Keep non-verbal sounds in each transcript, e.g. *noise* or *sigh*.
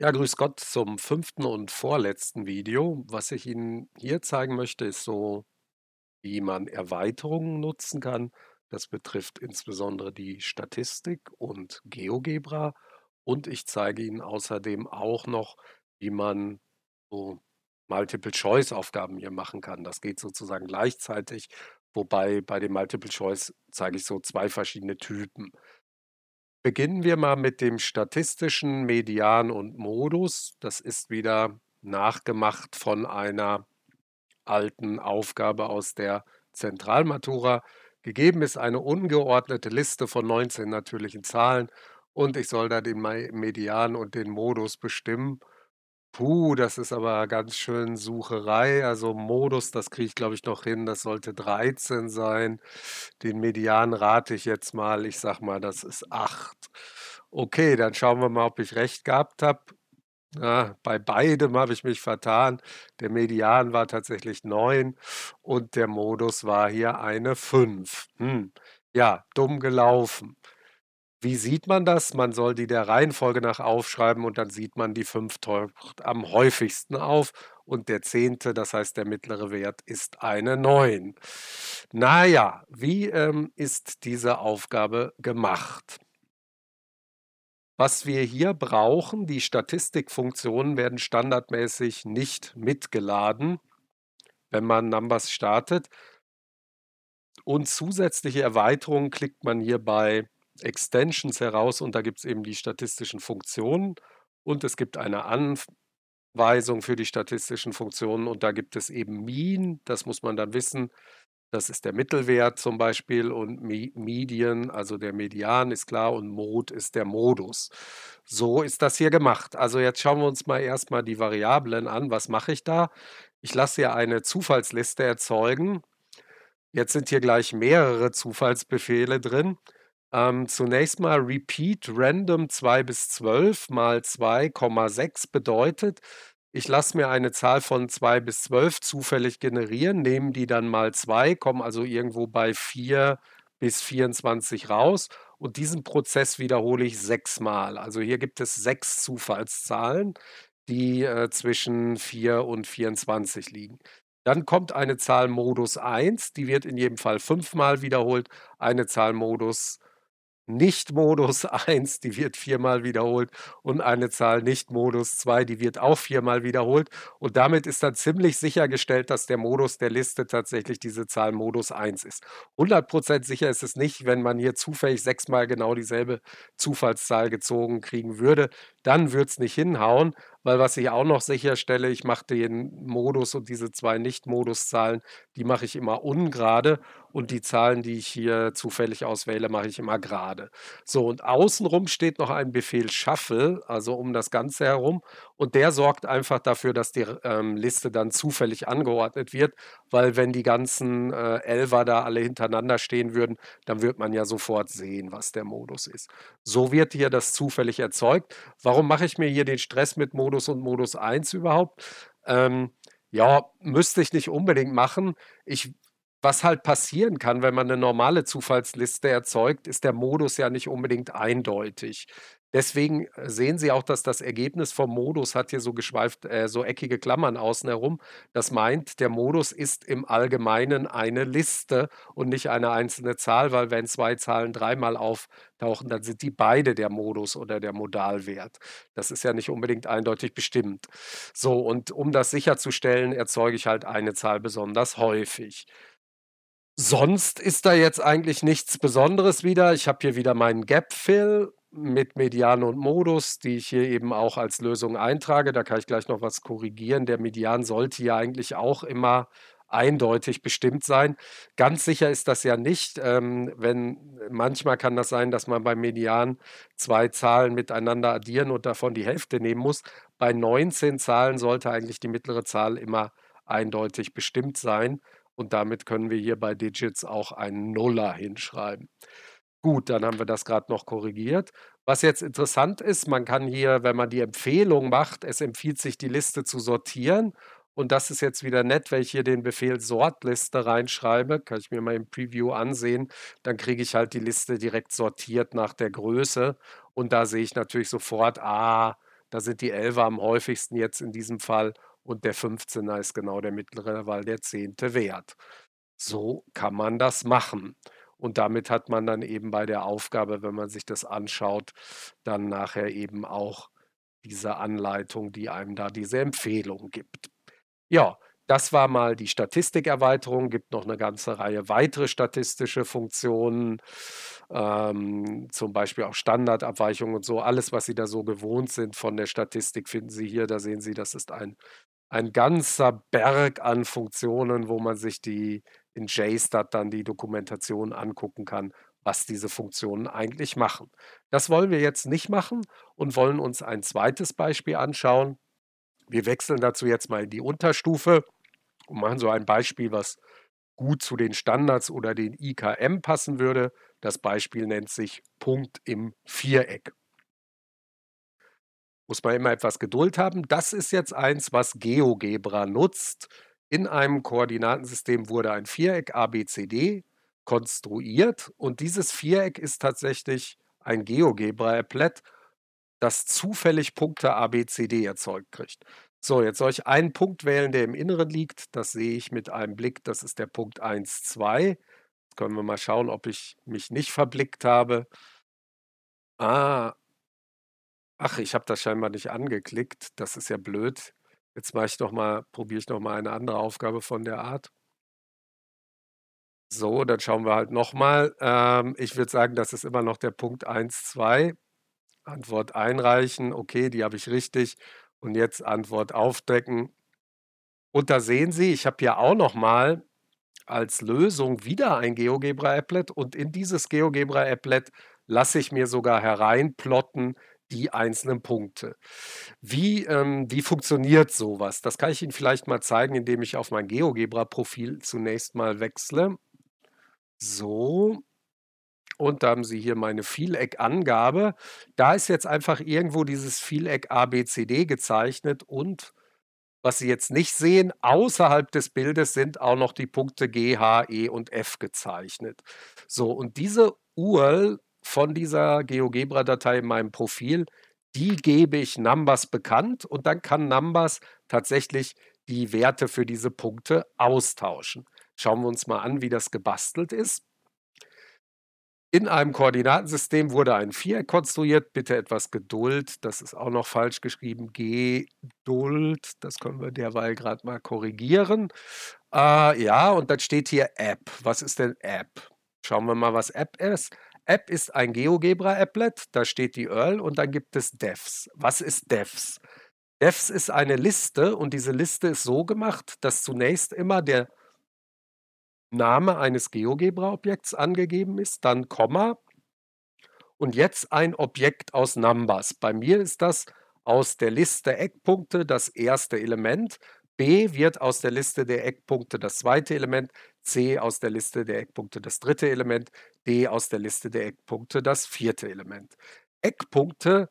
Ja, grüß Gott zum fünften und vorletzten Video. Was ich Ihnen hier zeigen möchte, ist so, wie man Erweiterungen nutzen kann. Das betrifft insbesondere die Statistik und GeoGebra. Und ich zeige Ihnen außerdem auch noch, wie man so Multiple-Choice-Aufgaben hier machen kann. Das geht sozusagen gleichzeitig, wobei bei dem Multiple-Choice zeige ich so zwei verschiedene Typen. Beginnen wir mal mit dem statistischen Median und Modus. Das ist wieder nachgemacht von einer alten Aufgabe aus der Zentralmatura. Gegeben ist eine ungeordnete Liste von 19 natürlichen Zahlen und ich soll da den Median und den Modus bestimmen. Puh, das ist aber ganz schön Sucherei. Also Modus, das kriege ich, glaube ich, noch hin. Das sollte 13 sein. Den Median rate ich jetzt mal. Ich sage mal, das ist 8. Okay, dann schauen wir mal, ob ich recht gehabt habe. Ja, bei beidem habe ich mich vertan. Der Median war tatsächlich 9 und der Modus war hier eine 5. Hm. Ja, dumm gelaufen. Wie sieht man das? Man soll die der Reihenfolge nach aufschreiben und dann sieht man, die 5 taucht am häufigsten auf und der zehnte, das heißt der mittlere Wert, ist eine 9. Na ja, wie ähm, ist diese Aufgabe gemacht? Was wir hier brauchen, die Statistikfunktionen werden standardmäßig nicht mitgeladen, wenn man Numbers startet. Und zusätzliche Erweiterungen klickt man hier bei Extensions heraus und da gibt es eben die statistischen Funktionen und es gibt eine Anweisung für die statistischen Funktionen und da gibt es eben Mean, das muss man dann wissen. Das ist der Mittelwert zum Beispiel und Median, also der Median ist klar und Mode ist der Modus. So ist das hier gemacht. Also jetzt schauen wir uns mal erstmal die Variablen an. Was mache ich da? Ich lasse hier eine Zufallsliste erzeugen. Jetzt sind hier gleich mehrere Zufallsbefehle drin. Ähm, zunächst mal repeat random 2 bis 12 mal 2,6 bedeutet, ich lasse mir eine Zahl von 2 bis 12 zufällig generieren, nehme die dann mal 2, komme also irgendwo bei 4 bis 24 raus und diesen Prozess wiederhole ich sechsmal. Also hier gibt es sechs Zufallszahlen, die äh, zwischen 4 und 24 liegen. Dann kommt eine Zahl Modus 1, die wird in jedem Fall fünfmal wiederholt. Eine Zahl Modus nicht-Modus *laughs* 1, die wird viermal wiederholt und eine Zahl Nicht-Modus 2, die wird auch viermal wiederholt. Und damit ist dann ziemlich sichergestellt, dass der Modus der Liste tatsächlich diese Zahl Modus 1 ist. 100% sicher ist es nicht, wenn man hier zufällig sechsmal genau dieselbe Zufallszahl gezogen kriegen würde. Dann würde es nicht hinhauen, weil was ich auch noch sicherstelle, ich mache den Modus und diese zwei Nicht-Modus-Zahlen, die mache ich immer ungerade und die Zahlen, die ich hier zufällig auswähle, mache ich immer gerade. So, und außenrum steht noch ein Befehl Shuffle, also um das Ganze herum und der sorgt einfach dafür, dass die ähm, Liste dann zufällig angeordnet wird, weil wenn die ganzen äh, Elfer da alle hintereinander stehen würden, dann wird man ja sofort sehen, was der Modus ist. So wird hier das zufällig erzeugt. Warum mache ich mir hier den Stress mit Modus und Modus 1 überhaupt? Ähm, ja, müsste ich nicht unbedingt machen. Ich was halt passieren kann, wenn man eine normale Zufallsliste erzeugt, ist der Modus ja nicht unbedingt eindeutig. Deswegen äh, sehen Sie auch, dass das Ergebnis vom Modus hat hier so geschweift, äh, so eckige Klammern außen herum. Das meint, der Modus ist im Allgemeinen eine Liste und nicht eine einzelne Zahl, weil wenn zwei Zahlen dreimal auftauchen, dann sind die beide der Modus oder der Modalwert. Das ist ja nicht unbedingt eindeutig bestimmt. So, und um das sicherzustellen, erzeuge ich halt eine Zahl besonders häufig. Sonst ist da jetzt eigentlich nichts Besonderes wieder. Ich habe hier wieder meinen Gap-Fill mit Median und Modus, die ich hier eben auch als Lösung eintrage. Da kann ich gleich noch was korrigieren. Der Median sollte ja eigentlich auch immer eindeutig bestimmt sein. Ganz sicher ist das ja nicht. Ähm, wenn, manchmal kann das sein, dass man beim Median zwei Zahlen miteinander addieren und davon die Hälfte nehmen muss. Bei 19 Zahlen sollte eigentlich die mittlere Zahl immer eindeutig bestimmt sein. Und damit können wir hier bei Digits auch einen Nuller hinschreiben. Gut, dann haben wir das gerade noch korrigiert. Was jetzt interessant ist, man kann hier, wenn man die Empfehlung macht, es empfiehlt sich, die Liste zu sortieren. Und das ist jetzt wieder nett, wenn ich hier den Befehl Sortliste reinschreibe, kann ich mir mal im Preview ansehen, dann kriege ich halt die Liste direkt sortiert nach der Größe. Und da sehe ich natürlich sofort, ah, Da sind die 11er am häufigsten jetzt in diesem Fall und der 15er ist genau der mittlere, weil der zehnte Wert. So kann man das machen. Und damit hat man dann eben bei der Aufgabe, wenn man sich das anschaut, dann nachher eben auch diese Anleitung, die einem da diese Empfehlung gibt. Ja, das war mal die Statistikerweiterung, gibt noch eine ganze Reihe weitere statistische Funktionen, ähm, zum Beispiel auch Standardabweichungen und so. Alles, was Sie da so gewohnt sind von der Statistik, finden Sie hier. Da sehen Sie, das ist ein, ein ganzer Berg an Funktionen, wo man sich die in JSTAT dann die Dokumentation angucken kann, was diese Funktionen eigentlich machen. Das wollen wir jetzt nicht machen und wollen uns ein zweites Beispiel anschauen. Wir wechseln dazu jetzt mal in die Unterstufe und machen so ein Beispiel, was gut zu den Standards oder den IKM passen würde. Das Beispiel nennt sich Punkt im Viereck. Muss man immer etwas Geduld haben. Das ist jetzt eins, was GeoGebra nutzt. In einem Koordinatensystem wurde ein Viereck ABCD konstruiert und dieses Viereck ist tatsächlich ein GeoGebra-Applet, das zufällig Punkte ABCD erzeugt kriegt. So, jetzt soll ich einen Punkt wählen, der im Inneren liegt. Das sehe ich mit einem Blick. Das ist der Punkt 1, 2. Jetzt können wir mal schauen, ob ich mich nicht verblickt habe. Ah, ach, ich habe das scheinbar nicht angeklickt. Das ist ja blöd. Jetzt mache ich noch mal, probiere ich noch mal eine andere Aufgabe von der Art. So, dann schauen wir halt noch mal. Ähm, ich würde sagen, das ist immer noch der Punkt 1, 2. Antwort einreichen. Okay, die habe ich richtig. Und jetzt Antwort aufdecken. Und da sehen Sie, ich habe hier auch noch mal als Lösung wieder ein GeoGebra-Applet und in dieses GeoGebra-Applet lasse ich mir sogar hereinplotten die einzelnen Punkte. Wie, ähm, wie funktioniert sowas? Das kann ich Ihnen vielleicht mal zeigen, indem ich auf mein GeoGebra-Profil zunächst mal wechsle. So, und da haben Sie hier meine Vieleck-Angabe. Da ist jetzt einfach irgendwo dieses Vieleck ABCD gezeichnet und was Sie jetzt nicht sehen, außerhalb des Bildes sind auch noch die Punkte G, H, E und F gezeichnet. So, und diese URL von dieser GeoGebra-Datei in meinem Profil, die gebe ich Numbers bekannt und dann kann Numbers tatsächlich die Werte für diese Punkte austauschen. Schauen wir uns mal an, wie das gebastelt ist. In einem Koordinatensystem wurde ein Viereck konstruiert. Bitte etwas Geduld. Das ist auch noch falsch geschrieben. Geduld. Das können wir derweil gerade mal korrigieren. Äh, ja, und dann steht hier App. Was ist denn App? Schauen wir mal, was App ist. App ist ein GeoGebra-Applet. Da steht die URL und dann gibt es Devs. Was ist Devs? Devs ist eine Liste und diese Liste ist so gemacht, dass zunächst immer der Name eines GeoGebra-Objekts angegeben ist, dann Komma und jetzt ein Objekt aus Numbers. Bei mir ist das aus der Liste Eckpunkte das erste Element, B wird aus der Liste der Eckpunkte das zweite Element, C aus der Liste der Eckpunkte das dritte Element, D aus der Liste der Eckpunkte das vierte Element. Eckpunkte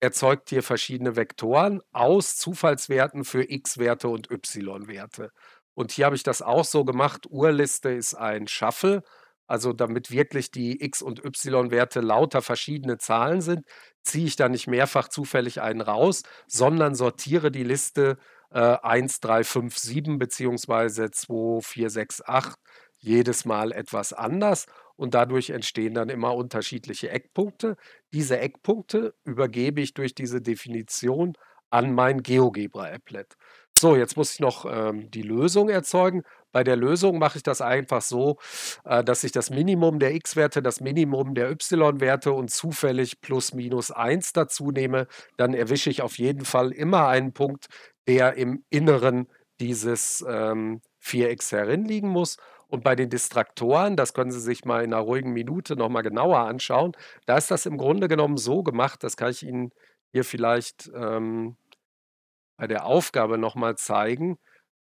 erzeugt hier verschiedene Vektoren aus Zufallswerten für x-Werte und y-Werte. Und hier habe ich das auch so gemacht. Urliste ist ein Shuffle, also damit wirklich die X- und Y-Werte lauter verschiedene Zahlen sind, ziehe ich da nicht mehrfach zufällig einen raus, sondern sortiere die Liste äh, 1, 3, 5, 7 beziehungsweise 2, 4, 6, 8 jedes Mal etwas anders und dadurch entstehen dann immer unterschiedliche Eckpunkte. Diese Eckpunkte übergebe ich durch diese Definition an mein GeoGebra-Applet. So, jetzt muss ich noch ähm, die Lösung erzeugen. Bei der Lösung mache ich das einfach so, äh, dass ich das Minimum der x-Werte, das Minimum der y-Werte und zufällig plus minus 1 dazu nehme. Dann erwische ich auf jeden Fall immer einen Punkt, der im Inneren dieses ähm, Vierecks herinliegen muss. Und bei den Distraktoren, das können Sie sich mal in einer ruhigen Minute nochmal genauer anschauen, da ist das im Grunde genommen so gemacht, das kann ich Ihnen hier vielleicht ähm, bei der Aufgabe nochmal zeigen.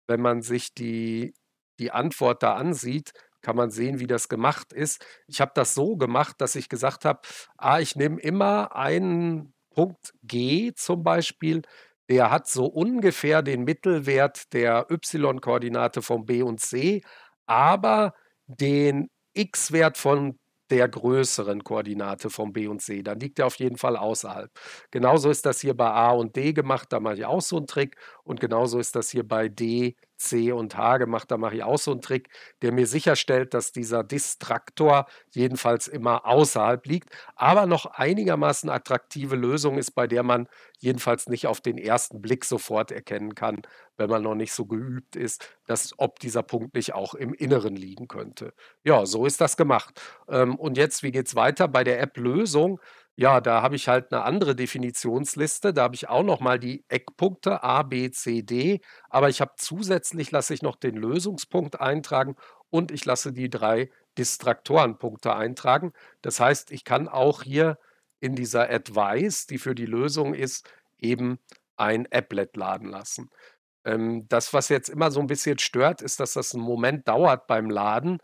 Wenn man sich die, die Antwort da ansieht, kann man sehen, wie das gemacht ist. Ich habe das so gemacht, dass ich gesagt habe, ah, ich nehme immer einen Punkt G zum Beispiel, der hat so ungefähr den Mittelwert der y-Koordinate von B und C, aber den x-Wert von der größeren Koordinate von B und C. Dann liegt er auf jeden Fall außerhalb. Genauso ist das hier bei A und D gemacht, da mache ich auch so einen Trick. Und genauso ist das hier bei D, C und H gemacht, da mache ich auch so einen Trick, der mir sicherstellt, dass dieser Distraktor jedenfalls immer außerhalb liegt, aber noch einigermaßen attraktive Lösung ist, bei der man jedenfalls nicht auf den ersten Blick sofort erkennen kann, wenn man noch nicht so geübt ist, dass ob dieser Punkt nicht auch im Inneren liegen könnte. Ja, so ist das gemacht. Ähm, und jetzt, wie geht es weiter? Bei der App-Lösung ja, da habe ich halt eine andere Definitionsliste. Da habe ich auch noch mal die Eckpunkte A, B, C, D, aber ich habe zusätzlich lasse ich noch den Lösungspunkt eintragen und ich lasse die drei Distraktorenpunkte eintragen. Das heißt, ich kann auch hier in dieser Advice, die für die Lösung ist, eben ein Applet laden lassen. Ähm, das, was jetzt immer so ein bisschen stört, ist, dass das einen Moment dauert beim Laden.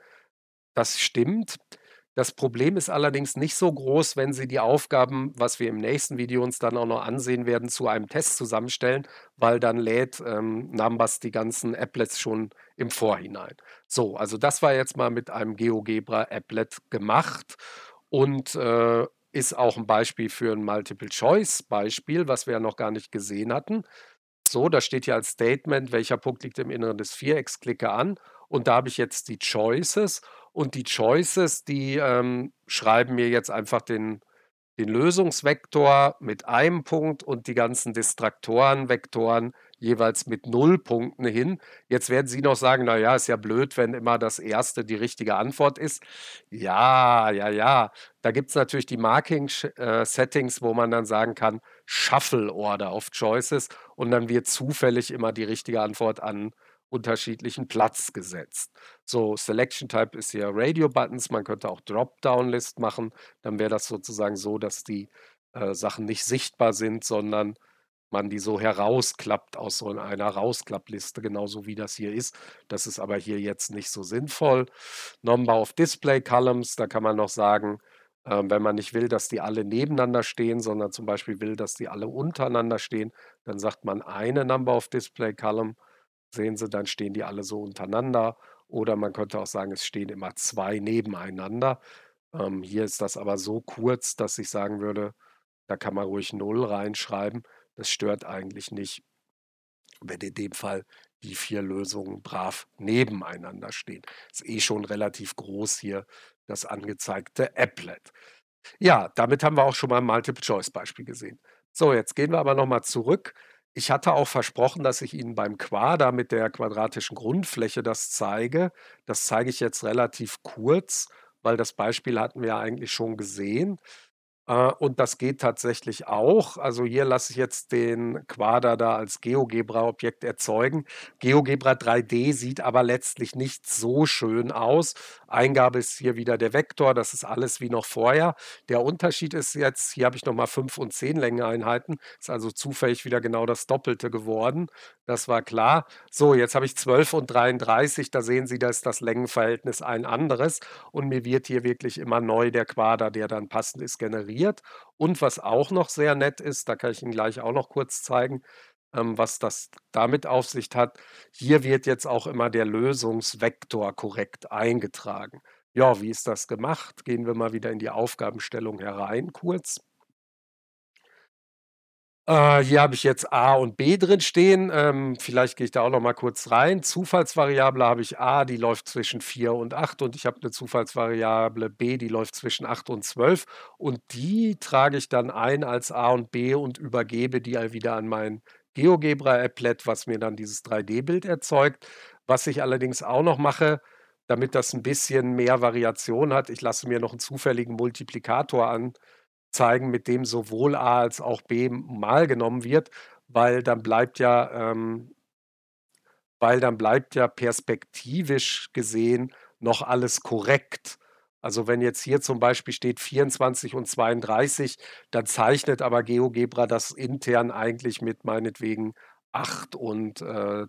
Das stimmt. Das Problem ist allerdings nicht so groß, wenn Sie die Aufgaben, was wir im nächsten Video uns dann auch noch ansehen werden, zu einem Test zusammenstellen, weil dann lädt ähm, Numbers die ganzen Applets schon im Vorhinein. So, also das war jetzt mal mit einem GeoGebra Applet gemacht und äh, ist auch ein Beispiel für ein Multiple-Choice-Beispiel, was wir ja noch gar nicht gesehen hatten. So, da steht hier als Statement, welcher Punkt liegt im Inneren des Vierecks, klicke an und da habe ich jetzt die Choices und die Choices, die ähm, schreiben mir jetzt einfach den, den Lösungsvektor mit einem Punkt und die ganzen Distraktorenvektoren jeweils mit null Punkten hin. Jetzt werden Sie noch sagen, naja, ist ja blöd, wenn immer das erste die richtige Antwort ist. Ja, ja, ja. Da gibt es natürlich die Marking-Settings, äh, wo man dann sagen kann, Shuffle Order of Choices und dann wird zufällig immer die richtige Antwort an unterschiedlichen Platz gesetzt. So, Selection Type ist hier Radio Buttons. Man könnte auch Dropdown-List machen. Dann wäre das sozusagen so, dass die äh, Sachen nicht sichtbar sind, sondern man die so herausklappt aus so einer Rausklappliste, genauso wie das hier ist. Das ist aber hier jetzt nicht so sinnvoll. Number of Display Columns, da kann man noch sagen, äh, wenn man nicht will, dass die alle nebeneinander stehen, sondern zum Beispiel will, dass die alle untereinander stehen, dann sagt man eine Number of Display Column Sehen Sie, dann stehen die alle so untereinander. Oder man könnte auch sagen, es stehen immer zwei nebeneinander. Ähm, hier ist das aber so kurz, dass ich sagen würde, da kann man ruhig 0 reinschreiben. Das stört eigentlich nicht, wenn in dem Fall die vier Lösungen brav nebeneinander stehen. Ist eh schon relativ groß hier das angezeigte Applet. Ja, damit haben wir auch schon mal ein Multiple-Choice-Beispiel gesehen. So, jetzt gehen wir aber nochmal zurück ich hatte auch versprochen, dass ich Ihnen beim Quader mit der quadratischen Grundfläche das zeige. Das zeige ich jetzt relativ kurz, weil das Beispiel hatten wir ja eigentlich schon gesehen. Äh, und das geht tatsächlich auch. Also hier lasse ich jetzt den Quader da als GeoGebra-Objekt erzeugen. GeoGebra 3D sieht aber letztlich nicht so schön aus. Eingabe ist hier wieder der Vektor, das ist alles wie noch vorher. Der Unterschied ist jetzt, hier habe ich nochmal 5 und 10 Längeeinheiten, ist also zufällig wieder genau das Doppelte geworden. Das war klar. So, jetzt habe ich 12 und 33, da sehen Sie, da ist das Längenverhältnis ein anderes und mir wird hier wirklich immer neu der Quader, der dann passend ist, generiert. Und was auch noch sehr nett ist, da kann ich Ihnen gleich auch noch kurz zeigen, ähm, was das damit auf sich hat. Hier wird jetzt auch immer der Lösungsvektor korrekt eingetragen. Ja, wie ist das gemacht? Gehen wir mal wieder in die Aufgabenstellung herein kurz. Äh, hier habe ich jetzt A und B drin stehen. Ähm, vielleicht gehe ich da auch noch mal kurz rein. Zufallsvariable habe ich A, die läuft zwischen 4 und 8 und ich habe eine Zufallsvariable B, die läuft zwischen 8 und 12 und die trage ich dann ein als A und B und übergebe die wieder an mein GeoGebra-Applet, was mir dann dieses 3D-Bild erzeugt. Was ich allerdings auch noch mache, damit das ein bisschen mehr Variation hat, ich lasse mir noch einen zufälligen Multiplikator an zeigen, mit dem sowohl A als auch B mal genommen wird, weil dann bleibt ja, ähm, weil dann bleibt ja perspektivisch gesehen noch alles korrekt. Also wenn jetzt hier zum Beispiel steht 24 und 32, dann zeichnet aber GeoGebra das intern eigentlich mit meinetwegen 8 und äh,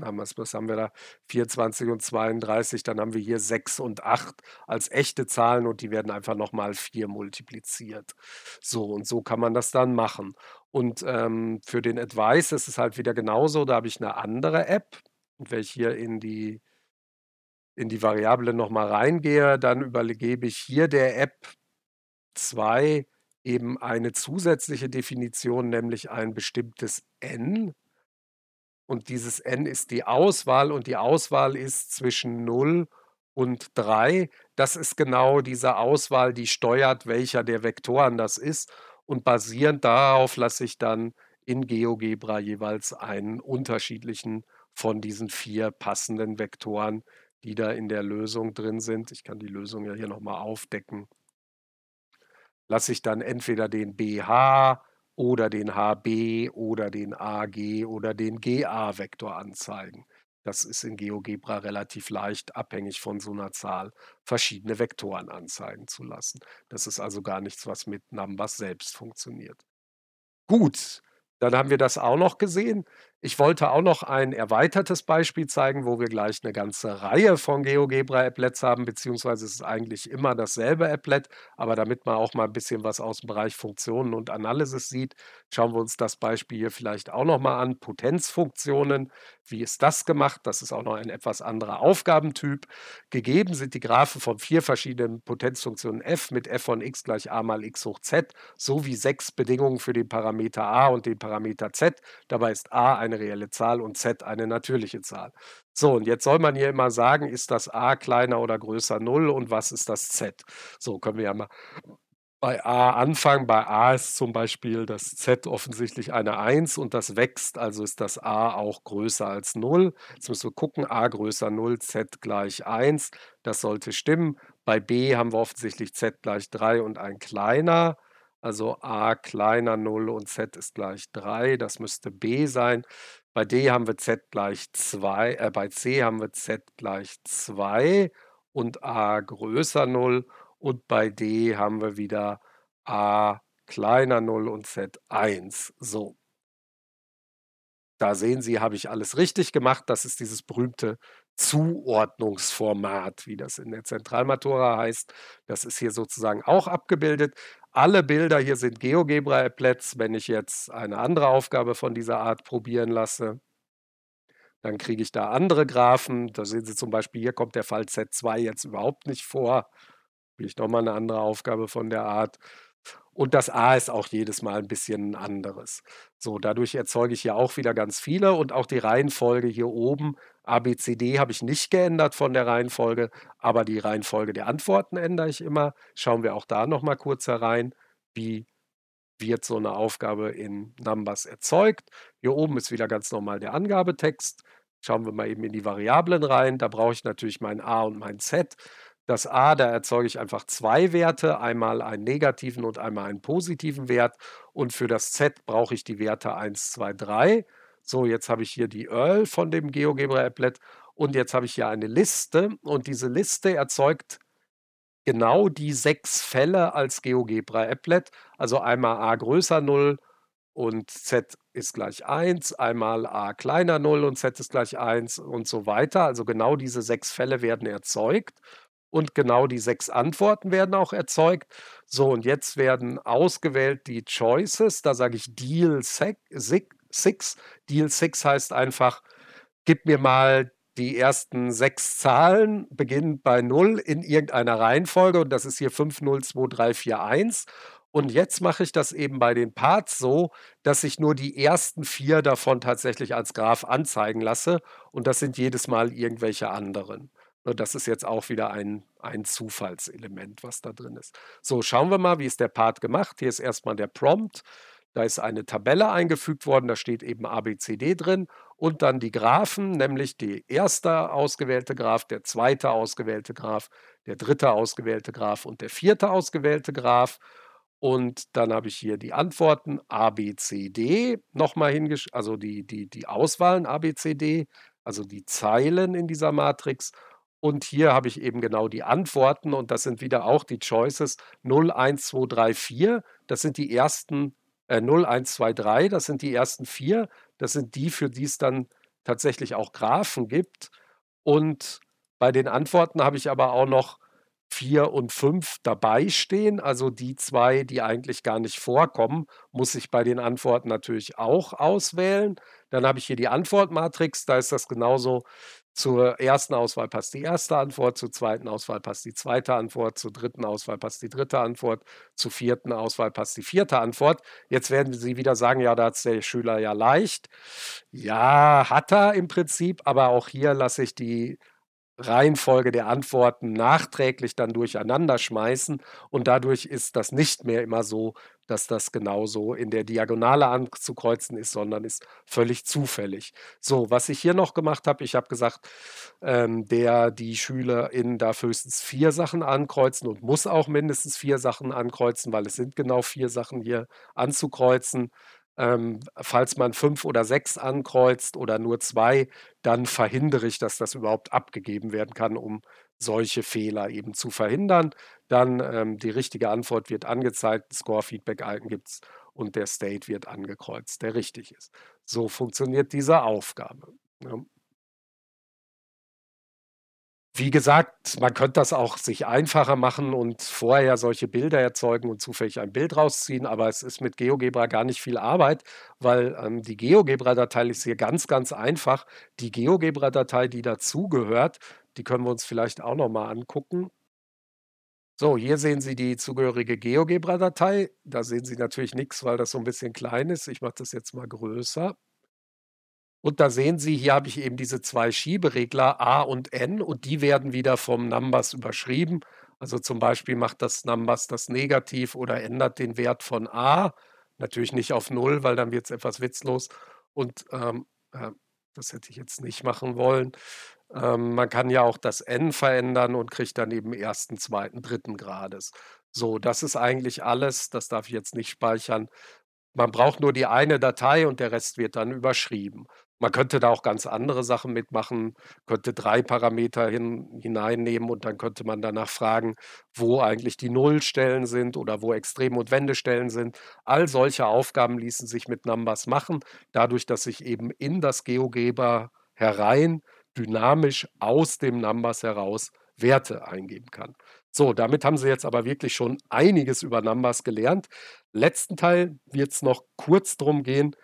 was haben wir da? 24 und 32, dann haben wir hier 6 und 8 als echte Zahlen und die werden einfach nochmal 4 multipliziert. So, und so kann man das dann machen. Und ähm, für den Advice ist es halt wieder genauso, da habe ich eine andere App. Und wenn ich hier in die in die Variable noch mal reingehe, dann übergebe ich hier der App 2 eben eine zusätzliche Definition, nämlich ein bestimmtes n. Und dieses n ist die Auswahl und die Auswahl ist zwischen 0 und 3. Das ist genau diese Auswahl, die steuert, welcher der Vektoren das ist. Und basierend darauf lasse ich dann in GeoGebra jeweils einen unterschiedlichen von diesen vier passenden Vektoren, die da in der Lösung drin sind. Ich kann die Lösung ja hier nochmal aufdecken. Lasse ich dann entweder den BH oder den HB oder den AG oder den GA-Vektor anzeigen. Das ist in GeoGebra relativ leicht, abhängig von so einer Zahl, verschiedene Vektoren anzeigen zu lassen. Das ist also gar nichts, was mit Numbers selbst funktioniert. Gut, dann haben wir das auch noch gesehen. Ich wollte auch noch ein erweitertes Beispiel zeigen, wo wir gleich eine ganze Reihe von GeoGebra-Applets haben, beziehungsweise es ist eigentlich immer dasselbe Applet, aber damit man auch mal ein bisschen was aus dem Bereich Funktionen und Analysis sieht, schauen wir uns das Beispiel hier vielleicht auch noch mal an. Potenzfunktionen, wie ist das gemacht? Das ist auch noch ein etwas anderer Aufgabentyp. Gegeben sind die Graphen von vier verschiedenen Potenzfunktionen f mit f von x gleich a mal x hoch z sowie sechs Bedingungen für den Parameter a und den Parameter z. Dabei ist a ein eine reelle Zahl und z eine natürliche Zahl. So, und jetzt soll man hier immer sagen, ist das a kleiner oder größer 0 und was ist das z? So, können wir ja mal bei a anfangen. Bei a ist zum Beispiel das z offensichtlich eine 1 und das wächst, also ist das a auch größer als 0. Jetzt müssen wir gucken, a größer 0, z gleich 1. Das sollte stimmen. Bei b haben wir offensichtlich z gleich 3 und ein kleiner. Also a kleiner 0 und z ist gleich 3, das müsste b sein. Bei d haben wir z gleich 2, äh, bei c haben wir z gleich 2 und a größer 0 und bei d haben wir wieder a kleiner 0 und z 1. So. Da sehen Sie, habe ich alles richtig gemacht. Das ist dieses berühmte Zuordnungsformat, wie das in der Zentralmatura heißt. Das ist hier sozusagen auch abgebildet. Alle Bilder hier sind GeoGebra-Applets. Wenn ich jetzt eine andere Aufgabe von dieser Art probieren lasse, dann kriege ich da andere Graphen. Da sehen Sie zum Beispiel, hier kommt der Fall Z2 jetzt überhaupt nicht vor. Will ich nochmal eine andere Aufgabe von der Art. Und das A ist auch jedes Mal ein bisschen anderes. So, dadurch erzeuge ich ja auch wieder ganz viele und auch die Reihenfolge hier oben, A, B, C, D, habe ich nicht geändert von der Reihenfolge, aber die Reihenfolge der Antworten ändere ich immer. Schauen wir auch da nochmal kurz herein, wie wird so eine Aufgabe in Numbers erzeugt. Hier oben ist wieder ganz normal der Angabetext. Schauen wir mal eben in die Variablen rein. Da brauche ich natürlich mein A und mein Z. Das a, da erzeuge ich einfach zwei Werte, einmal einen negativen und einmal einen positiven Wert. Und für das z brauche ich die Werte 1, 2, 3. So, jetzt habe ich hier die Earl von dem GeoGebra-Applet und jetzt habe ich hier eine Liste und diese Liste erzeugt genau die sechs Fälle als GeoGebra-Applet. Also einmal a größer 0 und z ist gleich 1, einmal a kleiner 0 und z ist gleich 1 und so weiter. Also genau diese sechs Fälle werden erzeugt und genau die sechs Antworten werden auch erzeugt. So, und jetzt werden ausgewählt die Choices. Da sage ich Deal 6. Deal 6 heißt einfach, gib mir mal die ersten sechs Zahlen, beginnend bei 0 in irgendeiner Reihenfolge. Und das ist hier 5, 0, 2, 3, 4, 1. Und jetzt mache ich das eben bei den Parts so, dass ich nur die ersten vier davon tatsächlich als Graph anzeigen lasse. Und das sind jedes Mal irgendwelche anderen. Ne, das ist jetzt auch wieder ein, ein Zufallselement, was da drin ist. So, schauen wir mal, wie ist der Part gemacht. Hier ist erstmal der Prompt. Da ist eine Tabelle eingefügt worden, da steht eben ABCD drin und dann die Graphen, nämlich die erste ausgewählte Graph, der zweite ausgewählte Graph, der dritte ausgewählte Graph und der vierte ausgewählte Graph. Und dann habe ich hier die Antworten ABCD nochmal hingeschrieben, also die, die, die Auswahlen ABCD, also die Zeilen in dieser Matrix. Und hier habe ich eben genau die Antworten und das sind wieder auch die Choices 0, 1, 2, 3, 4. Das sind die ersten äh, 0, 1, 2, 3. Das sind die ersten vier. Das sind die, für die es dann tatsächlich auch Graphen gibt. Und bei den Antworten habe ich aber auch noch 4 und 5 dabei stehen. Also die zwei, die eigentlich gar nicht vorkommen, muss ich bei den Antworten natürlich auch auswählen. Dann habe ich hier die Antwortmatrix. Da ist das genauso Zur ersten Auswahl passt die erste Antwort, zur zweiten Auswahl passt die zweite Antwort, zur dritten Auswahl passt die dritte Antwort, zur vierten Auswahl passt die vierte Antwort. Jetzt werden Sie wieder sagen, ja, da hat es der Schüler ja leicht. Ja, hat er im Prinzip, aber auch hier lasse ich die Reihenfolge der Antworten nachträglich dann durcheinander schmeißen und dadurch ist das nicht mehr immer so, dass das genauso in der Diagonale anzukreuzen ist, sondern ist völlig zufällig. So, was ich hier noch gemacht habe, ich habe gesagt, ähm, der die SchülerInnen darf höchstens vier Sachen ankreuzen und muss auch mindestens vier Sachen ankreuzen, weil es sind genau vier Sachen hier anzukreuzen. Ähm, falls man fünf oder sechs ankreuzt oder nur zwei, dann verhindere ich, dass das überhaupt abgegeben werden kann, um solche Fehler eben zu verhindern. Dann ähm, die richtige Antwort wird angezeigt, Score-Feedback-Icon gibt es und der State wird angekreuzt, der richtig ist. So funktioniert diese Aufgabe. Ja. Wie gesagt, man könnte das auch sich einfacher machen und vorher solche Bilder erzeugen und zufällig ein Bild rausziehen, aber es ist mit GeoGebra gar nicht viel Arbeit, weil ähm, die GeoGebra-Datei ist hier ganz, ganz einfach. Die GeoGebra-Datei, die dazugehört, die können wir uns vielleicht auch noch mal angucken. So, hier sehen Sie die zugehörige GeoGebra-Datei. Da sehen Sie natürlich nichts, weil das so ein bisschen klein ist. Ich mache das jetzt mal größer. Und da sehen Sie, hier habe ich eben diese zwei Schieberegler A und N und die werden wieder vom Numbers überschrieben. Also zum Beispiel macht das Numbers das negativ oder ändert den Wert von A. Natürlich nicht auf 0, weil dann wird es etwas witzlos. Und ähm, äh, das hätte ich jetzt nicht machen wollen. Ähm, man kann ja auch das N verändern und kriegt dann eben ersten, zweiten, dritten Grades. So, das ist eigentlich alles. Das darf ich jetzt nicht speichern. Man braucht nur die eine Datei und der Rest wird dann überschrieben. Man könnte da auch ganz andere Sachen mitmachen, könnte drei Parameter hin, hineinnehmen und dann könnte man danach fragen, wo eigentlich die Nullstellen sind oder wo Extrem- und Wendestellen sind. All solche Aufgaben ließen sich mit Numbers machen, dadurch, dass ich eben in das GeoGebra herein dynamisch aus dem Numbers heraus Werte eingeben kann. So, damit haben Sie jetzt aber wirklich schon einiges über Numbers gelernt. Letzten Teil wird es noch kurz darum gehen,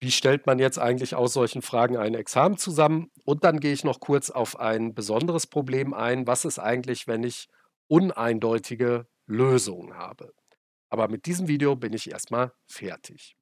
wie stellt man jetzt eigentlich aus solchen Fragen ein Examen zusammen? Und dann gehe ich noch kurz auf ein besonderes Problem ein. Was ist eigentlich, wenn ich uneindeutige Lösungen habe? Aber mit diesem Video bin ich erstmal fertig.